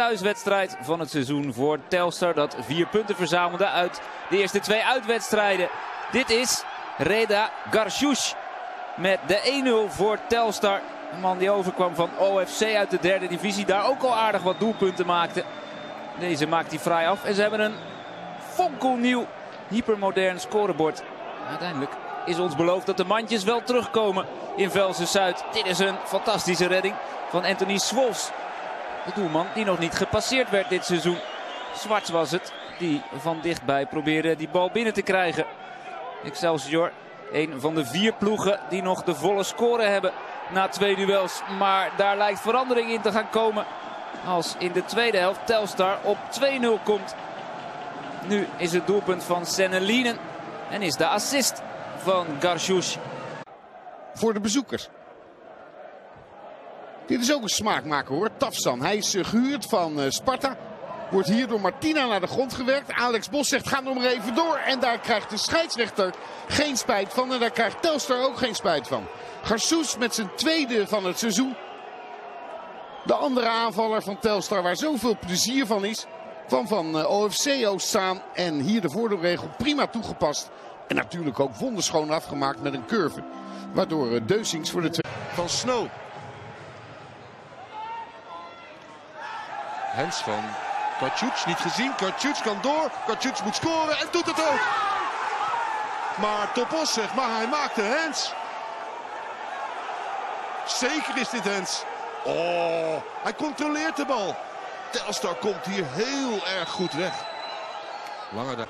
thuiswedstrijd van het seizoen voor Telstar. Dat vier punten verzamelde uit de eerste twee uitwedstrijden. Dit is Reda Garchouch met de 1-0 voor Telstar. Een man die overkwam van OFC uit de derde divisie. Daar ook al aardig wat doelpunten maakte. Deze maakt hij vrij af. En ze hebben een fonkelnieuw hypermodern scorebord. Uiteindelijk is ons beloofd dat de mandjes wel terugkomen in Velsen Zuid. Dit is een fantastische redding van Anthony Swolfs. De doelman die nog niet gepasseerd werd dit seizoen. Zwarts was het die van dichtbij probeerde die bal binnen te krijgen. Excelsior, een van de vier ploegen die nog de volle score hebben na twee duels. Maar daar lijkt verandering in te gaan komen als in de tweede helft Telstar op 2-0 komt. Nu is het doelpunt van Sennelinen en is de assist van Garchouch. Voor de bezoekers. Dit is ook een smaakmaker hoor. Tafsan. Hij is gehuurd van Sparta. Wordt hier door Martina naar de grond gewerkt. Alex Bos zegt ga nog maar even door. En daar krijgt de scheidsrechter geen spijt van. En daar krijgt Telstar ook geen spijt van. Garsoes met zijn tweede van het seizoen. De andere aanvaller van Telstar waar zoveel plezier van is. Kwam van OFC Oostzaan. En hier de voordeelregel prima toegepast. En natuurlijk ook wonderschoon afgemaakt met een curve. Waardoor Deusings voor de tweede... Van Snow. Hens van Kartjuts niet gezien. Kartjuts kan door. Kartjuts moet scoren en doet het ook. Maar Topos zegt, maar hij maakte Hens. Zeker is dit Hens. Oh, hij controleert de bal. Telstar komt hier heel erg goed weg. Langer daar.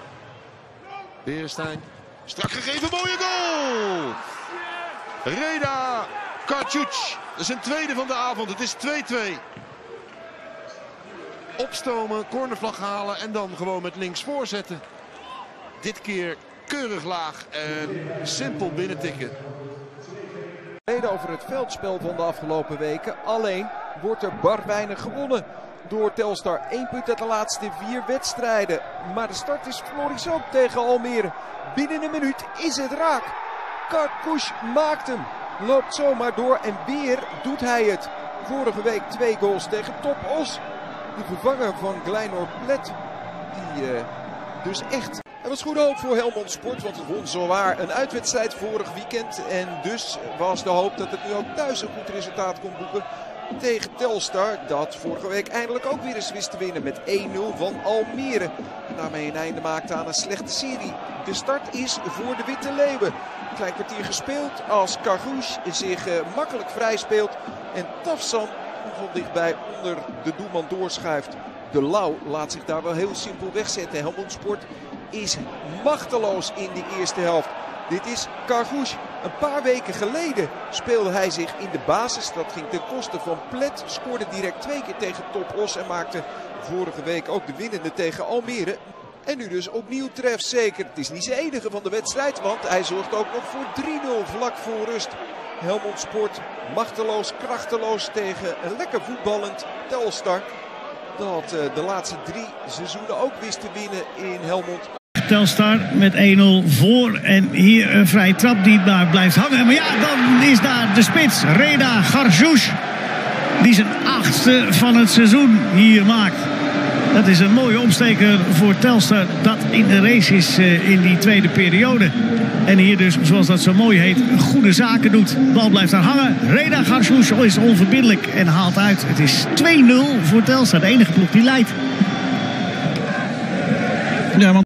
Berenstein. Strak gegeven, mooie goal. Reda Kartjuc. Dat is een tweede van de avond. Het is 2-2. Opstomen, cornervlag halen en dan gewoon met links voorzetten. Dit keer keurig laag en simpel binnentikken. Over het veldspel van de afgelopen weken. Alleen wordt er bar weinig gewonnen door Telstar. 1 punt uit de laatste vier wedstrijden. Maar de start is florissant tegen Almere. Binnen een minuut is het raak. Karkush maakt hem. Loopt zomaar door en weer doet hij het. Vorige week twee goals tegen Top Os. De vervanger van Gleinor Plet. Die uh, dus echt... Het was goede hoop voor Helmond Sport, want het won zowaar een uitwedstrijd vorig weekend. En dus was de hoop dat het nu ook thuis een goed resultaat kon boeken tegen Telstar. Dat vorige week eindelijk ook weer eens wist te winnen met 1-0 van Almere. En daarmee een einde maakte aan een slechte serie. De start is voor de Witte Leeuwen. Klein kwartier gespeeld als Kargouche zich uh, makkelijk vrij speelt. En Tafsan van dichtbij onder de doelman doorschuift. De Lau laat zich daar wel heel simpel wegzetten. Helmond Sport is machteloos in de eerste helft. Dit is Kargouche. Een paar weken geleden speelde hij zich in de basis. Dat ging ten koste van Plet. Scoorde direct twee keer tegen Top Os. En maakte vorige week ook de winnende tegen Almere. En nu dus opnieuw treft zeker. Het is niet zijn enige van de wedstrijd. Want hij zorgt ook nog voor 3-0 vlak voor rust. Helmond Sport machteloos, krachteloos tegen een lekker voetballend Telstar. Dat uh, de laatste drie seizoenen ook wist te winnen in Helmond. Telstar met 1-0 voor. En hier een vrije trap die daar blijft hangen. Maar ja, dan is daar de spits. Reda Garjouch. Die zijn achtste van het seizoen hier maakt. Dat is een mooie omsteker voor Telstar dat in de race is uh, in die tweede periode. En hier dus, zoals dat zo mooi heet, goede zaken doet. Bal blijft daar hangen. Reda Garjouch is onverbiddelijk en haalt uit. Het is 2-0 voor Telstar. De enige ploeg die leidt. Ja, want